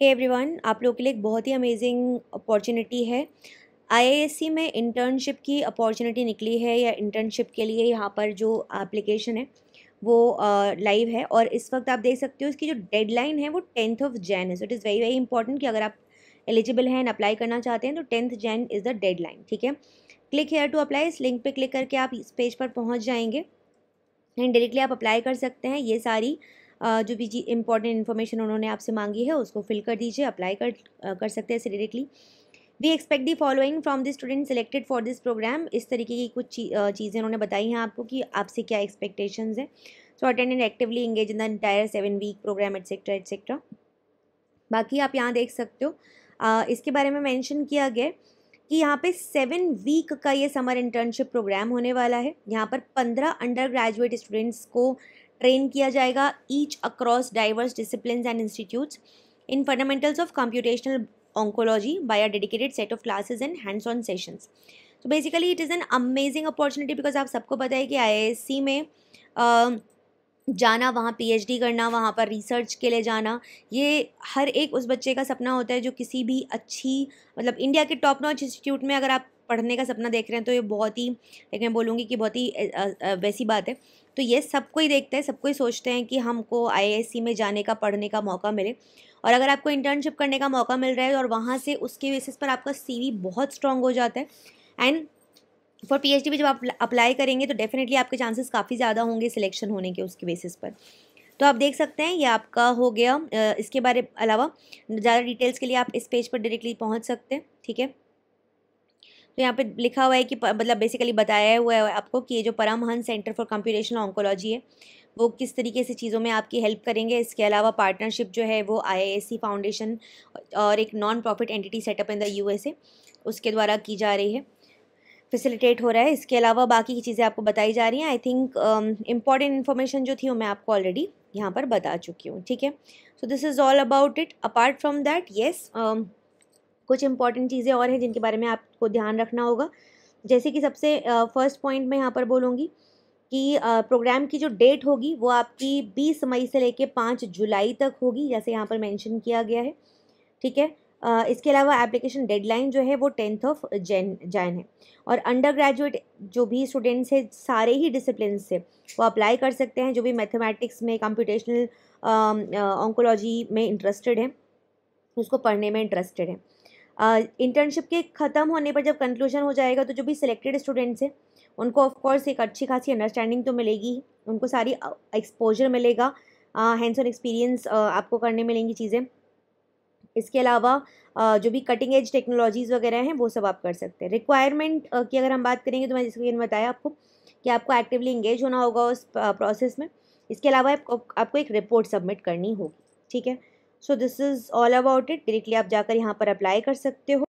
Hey everyone आप लोगों के लिए एक बहुत ही अमेजिंग अपॉर्चुनिटी है। आईआईएससी में इंटर्नशिप की अपॉर्चुनिटी निकली है या इंटर्नशिप के लिए यहाँ पर जो एप्लीकेशन है, वो लाइव है और इस वक्त आप देख सकते हो इसकी जो डेडलाइन है वो टेंथ ऑफ़ जैन है। So it is very very important कि अगर आप एलिजिबल हैं एंड अप्लाई करना चाहते हैं तो tenth June is the deadline ठीक है? क्लिक हेयर टू अप्लाई इस लिंक पे क्लिक करके आप इस पेज पर पहुँच जाएँगे। एंड डायरेक्टली आप अप्लाई कर सकते हैं ये सारी जो भी जी इंपॉर्टेंट इन्फॉर्मेशन उन्होंने आपसे मांगी है, उसको फिल कर दीजिए अप्लाई कर कर सकते हैं directly we expect the following from the student selected for this program इस तरीके की कुछ चीज़ें उन्होंने बताई हैं आपको कि आपसे क्या एक्सपेक्टेशन हैं। So attend and actively engage in the entire seven week program etcetera etcetera बाकी आप यहाँ देख सकते हो इसके बारे में मैंशन किया गया कि यहाँ पे सेवन वीक का ये समर इंटर्नशिप प्रोग्राम होने वाला है। यहाँ पर पंद्रह अंडर ग्रेजुएट स्टूडेंट्स को ट्रेन किया जाएगा each across diverse discipline and institutes in fundamentals of computational oncology by a dedicated set of classes and hands on sessions तो basically it is an amazing opportunity because आप सबको पता है कि I S C में uh, जाना वहाँ PhD करना वहाँ पर रिसर्च के लिए जाना ये हर एक उस बच्चे का सपना होता है जो किसी भी अच्छी मतलब इंडिया के टॉप नॉच इंस्टीट्यूट में अगर आप पढ़ने का सपना देख रहे हैं तो ये बहुत ही लेकिन मैं बोलूँगी कि बहुत ही वैसी बात है। तो ये सबको ही देखता है सबको ही सोचते हैं कि हमको आईआईएससी में जाने का, पढ़ने का मौका मिले। और अगर आपको इंटर्नशिप करने का मौका मिल रहा है और वहाँ से उसके बेसिस पर आपका सीवी बहुत स्ट्रॉन्ग हो जाता है एंड फॉर पी एच जब आप अप्लाई करेंगे तो डेफिनेटली आपके चांसेस काफ़ी ज़्यादा होंगे सिलेक्शन होने के उसके बेसिस पर। तो आप देख सकते हैं, ये आपका हो गया इसके बारे, अलावा ज़्यादा डिटेल्स के लिए आप इस पेज पर डायरेक्टली पहुँच सकते हैं, ठीक है? तो यहाँ पे लिखा हुआ है कि मतलब बेसिकली बताया हुआ है आपको कि ये जो Paramhans centre for computational oncology है, वो किस तरीके से चीज़ों में आपकी हेल्प करेंगे। इसके अलावा पार्टनरशिप जो है वो आई फाउंडेशन और एक non profit entity set up in the USA उसके द्वारा की जा रही है फैसिलिटेट हो रहा है। इसके अलावा बाकी की चीज़ें आपको बताई जा रही हैं। आई थिंक इंपॉर्टेंट इन्फॉर्मेशन जो थी वो मैं आपको ऑलरेडी यहाँ पर बता चुकी हूँ, ठीक है? So this is all about it apart from that yes कुछ इंपॉर्टेंट चीज़ें और हैं जिनके बारे में आपको ध्यान रखना होगा। जैसे कि सबसे फ़र्स्ट पॉइंट मैं यहाँ पर बोलूँगी कि प्रोग्राम की जो डेट होगी वो आपकी 20 मई से लेके पाँच जुलाई तक होगी, जैसे यहाँ पर मेंशन किया गया है। ठीक है? इसके अलावा एप्लीकेशन डेडलाइन जो है वो टेंथ ऑफ़ जैन जैन है। और अंडर ग्रेजुएट जो भी स्टूडेंट्स हैं, सारे ही डिसिप्लिन से वो अप्लाई कर सकते हैं, जो भी मैथमेटिक्स में कंप्यूटेशनल ऑन्कोलॉजी में इंटरेस्टेड है, उसको पढ़ने में इंटरेस्टेड है। इंटर्नशिप के ख़त्म होने पर जब कंक्लूजन हो जाएगा तो जो भी सिलेक्टेड स्टूडेंट्स हैं, उनको ऑफकोर्स एक अच्छी खासी अंडरस्टैंडिंग तो मिलेगी उनको सारी एक्सपोजर मिलेगा। हैंड्स ऑन एक्सपीरियंस आपको करने मिलेंगी चीज़ें। इसके अलावा जो भी कटिंग एज टेक्नोलॉजीज़ वगैरह हैं, वो सब आप कर सकते हैं। रिक्वायरमेंट की अगर हम बात करेंगे तो मैं जैसे मैंने बताया आपको कि आपको एक्टिवली इंगेज होना होगा उस प्रोसेस में। इसके अलावा आपको आपको एक रिपोर्ट सबमिट करनी होगी, ठीक है? So this is all about it directly आप जाकर यहाँ पर अप्लाई कर सकते हो।